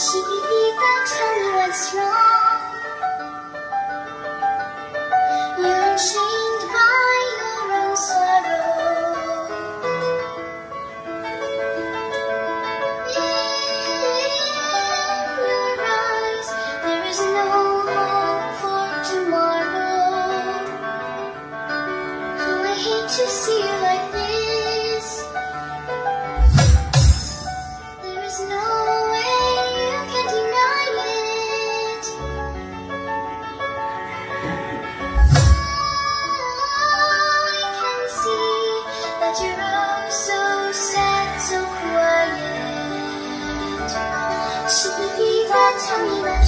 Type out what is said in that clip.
She believed that Tony was wrong. You're ashamed by your own sorrow. In your eyes, there is no hope for tomorrow. I hate to see you like 我求你。